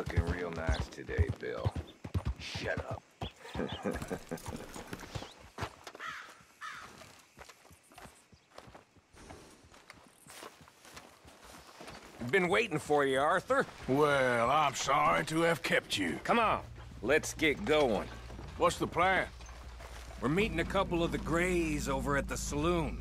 Looking real nice today, Bill. Shut up. Been waiting for you, Arthur. Well, I'm sorry to have kept you. Come on, let's get going. What's the plan? We're meeting a couple of the Grays over at the saloon.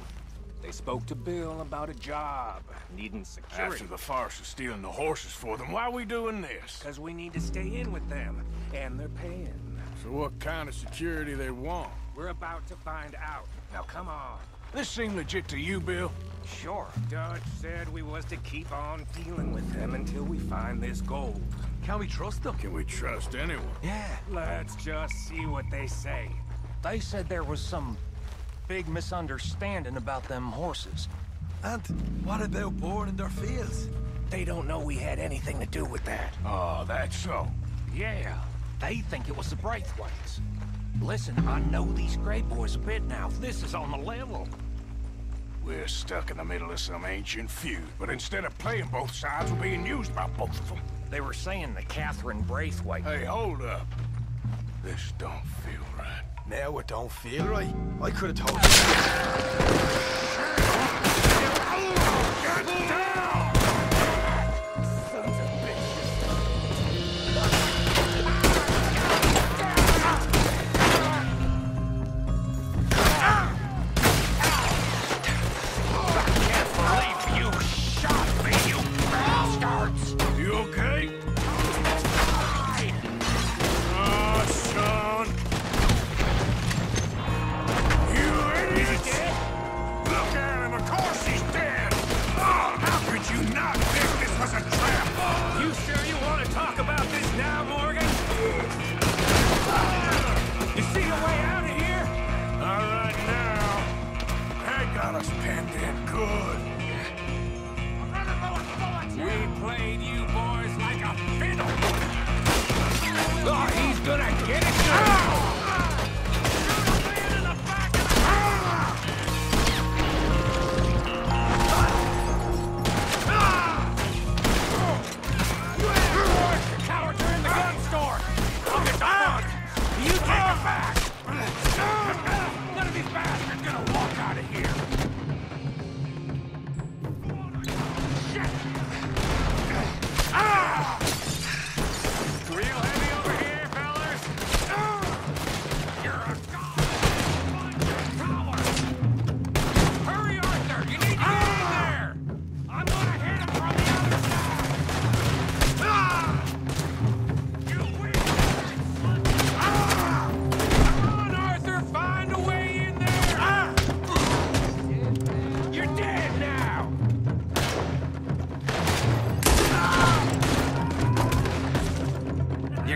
They spoke to Bill about a job, needing security. After the farce of stealing the horses for them, why are we doing this? Because we need to stay in with them, and they're paying. So what kind of security they want? We're about to find out. Now come on. This seem legit to you, Bill? Sure, Dutch said we was to keep on dealing with them until we find this gold. Can we trust them? Can we trust anyone? Yeah. Let's just see what they say. They said there was some big misunderstanding about them horses. And what about boring in their fields? They don't know we had anything to do with that. Oh, that's so. Yeah, they think it was the Braithwaites. Listen, I know these Gray boys a bit now. This is on the level. We're stuck in the middle of some ancient feud, but instead of playing both sides, we're being used by both of them. They were saying the Catherine Braithwaite... Hey, hold up. This don't feel right. Now it don't feel right. I could have told you.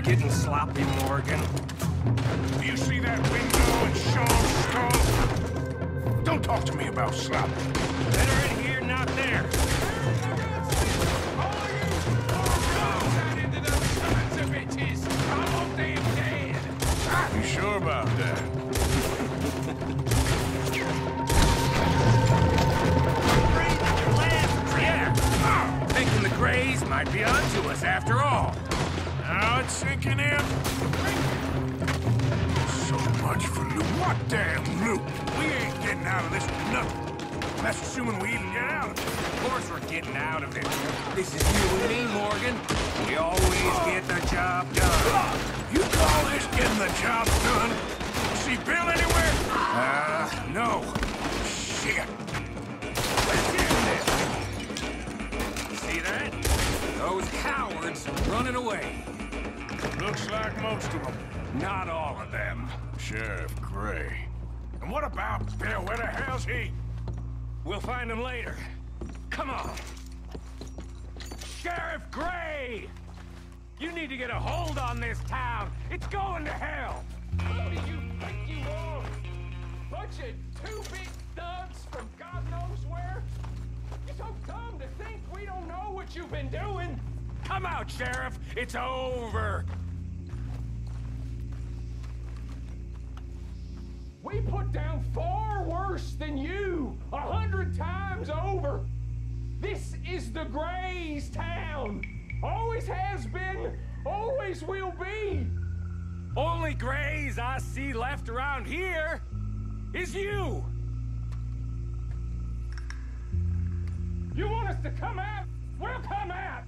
Getting sloppy, Morgan. Do you see that window in Sean's skull? Don't talk to me about sloppy. Better in here, not there. You sure about that? Grays might be onto us after all. Now it's sinking in. So much for loot. What damn loot? We ain't getting out of this with nothing. That's assuming we even get out of it. Of course we're getting out of it. This is you and me, Morgan. We always get the job done. You call this getting the job done? See Bill anywhere? Uh, no. Shit. Let's end this. See that? Those cowards running away. Looks like most of them. Not all of them. Sheriff Gray. And what about Bill? Where the hell's he? We'll find him later. Come on. Sheriff Gray! You need to get a hold on this town. It's going to hell. What do you think you are? Bunch of two big thugs from God knows where? You're so dumb to think we don't know what you've been doing. Come out, Sheriff. It's over. We put down far worse than you, a hundred times over. This is the Grays town. Always has been, always will be. Only grays I see left around here is you! You want us to come out? We'll come out.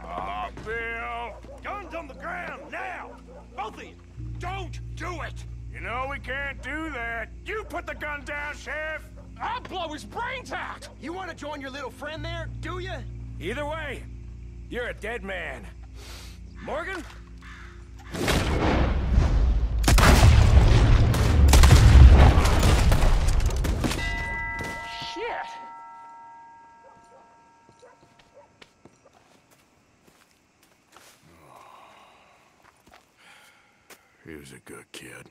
Ah, Bill! Guns on the ground, now! Both of you! Don't do it! You know we can't do that. You put the gun down, Sheriff! I'll blow his brains out. You want to join your little friend there, do you? Either way, you're a dead man. Morgan? Shit. He was a good kid.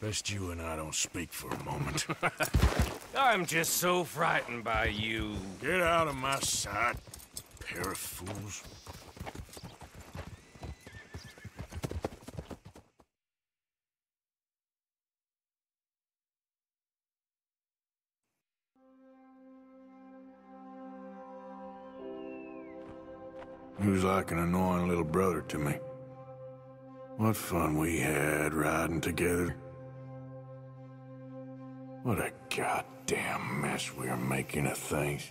best you and I don't speak for a moment. I'm just so frightened by you. Get out of my sight, pair of fools. He was like an annoying little brother to me. What fun we had riding together. What a goddamn mess we are making of things.